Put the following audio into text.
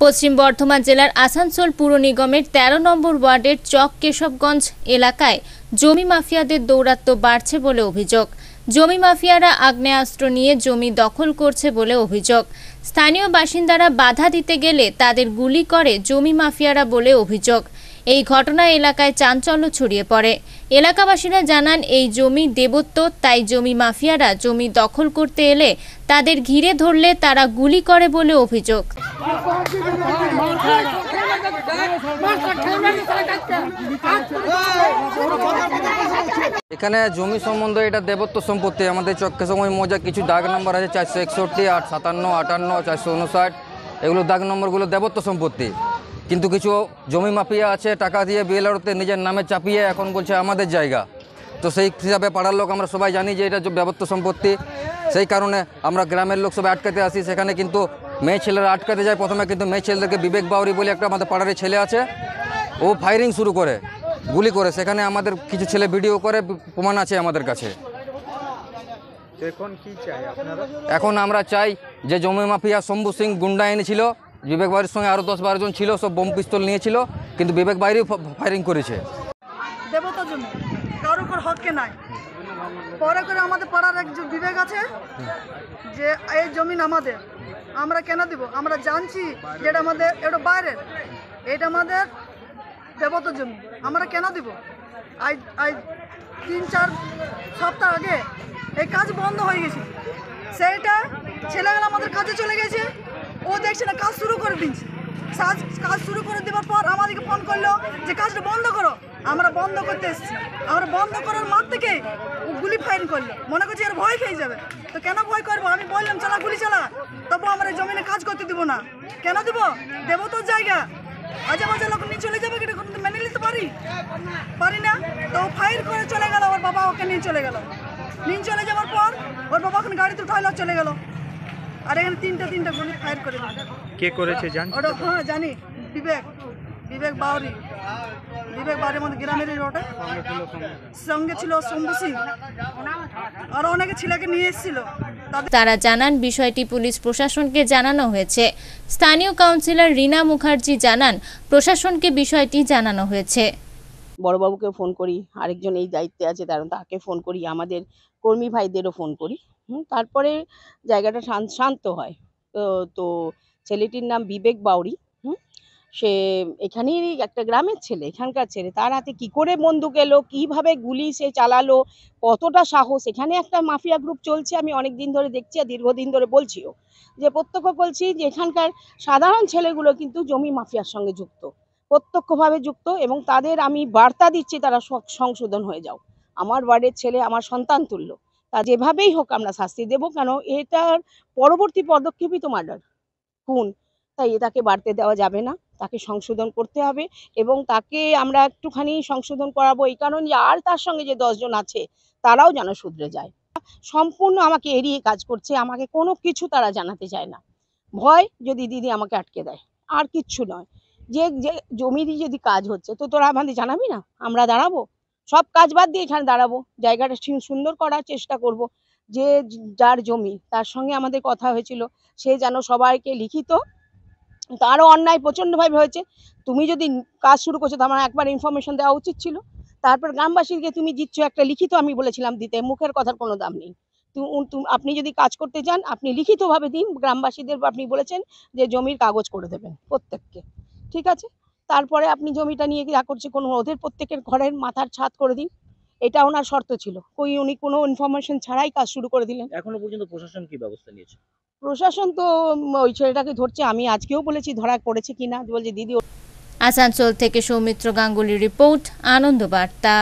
পশ্চিম বর্ধমান জেলার আসানসোল পুর নিগমের ১৩ নম্বর ওয়ার্ডের চক কেশবগঞ্জ এলাকায় জমি মাফিয়াদের দৌরাত্ম্য বাড়ছে বলে অভিযোগ। জমি মাফিয়ারা আগ্নেয়াস্ত্র নিয়ে জমি দখল করছে বলে অভিযোগ। স্থানীয় বাসিন্দারা বাধা দিতে গেলে তাদের গুলি করে জমি মাফিয়ারা বলে অভিযোগ। এই ঘটনায় এলাকায় চাঞ্চল্য ছড়িয়ে পড়ে। এলাকাবাসীরা জানান, এই জমি দেবত্ব, তাই জমি মাফিয়ারা জমি দখল করতে এলে তাদের ঘিরে ধরলে তারা গুলি করে বলে অভিযোগ। এখানে জমি সম্বন্ধে এটা দেবত্ব সম্পত্তি। আমাদের চক্ষে সময় মজা কিছু দাগ নম্বর আছে, চারশো একষট্টি, আট সাতান্ন, আটান্ন, চারশো উনষাট। এগুলো দাগ নম্বরগুলো দেবত্ব সম্পত্তি। কিন্তু কিছু জমি মাফিয়া আছে টাকা দিয়ে বিএলআরতে নিজের নামে চাপিয়ে এখন বলছে আমাদের জায়গা। তো সেই হিসাবে পাড়ার লোক আমরা সবাই জানি যে এটা যে দেবত্ব সম্পত্তি সেই কারণে আমরা গ্রামের লোক সবাই আটকাতে আসি। সেখানে কিন্তু মেয়ে ছেলেরা আটকাতে যায়। প্রথমে কিন্তু মেয়ে ছেলেদেরকে বিবেক বাউরি বলে একটা আমাদের পাড়ার ছেলে আছে। ও ফায়ারিং শুরু করে গুলি করে। সেখানে আমাদের কিছু ছেলে ভিডিও করে প্রমাণ আছে আমাদের কাছে। এখন কি চাই আপনারা? এখন আমরা চাই যে জমি মাফিয়া শম্ভু সিং গুন্ডা এনেছিল বিবেক বাড়ির সঙ্গে আরও দশ বারো জন ছিল, সব বোম পিস্তল নিয়েছিল, কিন্তু বিবেক বাইরেও ফায়ারিং করেছে। কারোর উপর নাই। পরে করে আমাদের পাড়ার এক বিবেক আছে, যে এই জমিন আমাদের। আমরা কেন দিব? আমরা জানছি যে এটা আমাদের, এটা বাইরের। এটা আমাদের দেবতা জমি আমরা কেন দিব? আজ আজ তিন, চার সপ্তাহ আগে এই কাজ বন্ধ হয়ে গেছে। সেইটা ছেলেগুলো আমাদের কাজে চলে গেছে। ও দেখছে না, কাজ শুরু করে দিচ্ছে কাজ কাজ শুরু করে দেওয়ার পর আমাদেরকে ফোন করল যে, কাজটা বন্ধ করো। আমরা বন্ধ করতে এসেছি। আমরা বন্ধ করার মাঠ থেকে ও গুলি ফাইন করল। মনে করছি আর ভয় খেয়ে যাবে। তো কেন ভয় করব? আমি বললাম, চালা, গুলি চালা। তবু আমরা জমিনে কাজ করতে দিব না। কেন দিব? দেবো তোর জায়গা। আজ আমাদের লোক নিয়ে চলে যাবে কিনা কোনো মেনে নিতে পারি? পারি না। তো ফায়ার করে চলে গেল, ওর বাবা ওকে নিয়ে চলে গেল। নিয়ে চলে যাওয়ার পর ওর বাবা ওখানে গাড়িতে উঠাইলো চলে গেল। আর এখানে তিনটা তিনটা গুলি ফায়ার করে কে করেছে জান? ওটা হ্যাঁ জানি। বিবেক বিবেক বাউরি। বিবেক বাউরির মধ্যে গ্রামের ওটা সঙ্গে ছিল শম্ভু সিং। আর অনেকে ছেলেকে নিয়ে এসেছিল। তারা জানান বিষয়টি পুলিশ প্রশাসনকে জানানো হয়েছে। স্থানীয় কাউন্সিলর রীনা মুখার্জি জানান প্রশাসনকে বিষয়টি জানানো হয়েছে। বড়বাবুকে ফোন করি, আরেকজন এই দায়িত্বে আছে, তার তাকে ফোন করি, আমাদের কর্মী ভাইদেরও ফোন করি। তারপরে জায়গাটা শান- শান্ত হয়। তো তো ছেলেটির নাম বিবেক বাউরি, হুম, সে এখানেই একটা গ্রামের ছেলে, এখানকার ছেলে, তার হাতে কি করে বন্দুক এলো, কীভাবে গুলি সে চালালো, কতটা সাহস, এখানে একটা মাফিয়া গ্রুপ চলছে, আমি অনেক দিন ধরে দেখছি আর দীর্ঘদিন ধরে বলছিও। যে প্রত্যক্ষ বলছি যে এখানকার সাধারণ ছেলেগুলো কিন্তু জমি মাফিয়ার সঙ্গে যুক্ত। প্রত্যক্ষভাবে যুক্ত এবং তাদের আমি বার্তা দিচ্ছি তারা সংশোধন হয়ে যাও। আমার ওয়ার্ডের ছেলে, আমার সন্তান তুল্য। তা যেভাবেই হোক আমরা শাস্তি দেব কেন? এটার পরবর্তী পদক্ষেপই তো মার্ডার খুন। তাই এটাকে বাড়তে দেওয়া যাবে না। তাকে সংশোধন করতে হবে এবং তাকে আমরা একটুখানি সংশোধন করাবো এই কারণ যে আর তার সঙ্গে যে দশজন আছে, তারাও যেন শুধরে যায়। সম্পূর্ণ আমাকে এড়িয়ে কাজ করছে। আমাকে কোনো কিছু তারা জানাতে চায় না। ভয় যদি দিদি আমাকে আটকে দেয়। আর কিচ্ছু নয়। যে যে জমিরই যদি কাজ হচ্ছে, তো তোরা আমাদের জানাবি না? আমরা দাঁড়াবো। সব কাজ বাদ দিয়ে এখানে দাঁড়াবো। জায়গাটা সুন্দর করার চেষ্টা করব। যে, যার জমি, তার সঙ্গে আমাদের কথা হয়েছিল। সে যেন সবাইকে লিখিত। তারও অন্যায় প্রচণ্ডভাবে হয়েছে। তুমি যদি কাজ শুরু করছ তো আমার একবার ইনফরমেশন দেওয়া উচিত ছিল। তারপর গ্রামবাসীকে তুমি দিচ্ছ একটা লিখিত, আমি বলেছিলাম দিতে। মুখের কথার কোনো দাম নেই। আপনি যদি কাজ করতে চান, আপনি লিখিতভাবে দিন। গ্রামবাসীদের আপনি বলেছেন যে, জমির কাগজ করে দেবেন প্রত্যেককে। ঠিক আছে? তারপরে আপনি জমিটা নিয়ে যা করছে কোনো ওদের প্রত্যেকের ঘরের মাথার ছাদ করে দিন। এটা ওনার শর্ত ছিল। কই উনি কোনো ইনফরমেশন ছাড়াই কাজ শুরু করে দিলেন। এখনও পর্যন্ত প্রশাসন কি ব্যবস্থা নিয়েছে? প্রশাসন তো ওই ছেলেটাকে ধরছে। আমি আজকেও বলেছি ধরা পড়েছে কিনা। বলছে দিদি আসানসোল থেকে সৌমিত্র গাঙ্গুলির রিপোর্ট আনন্দ বার্তা।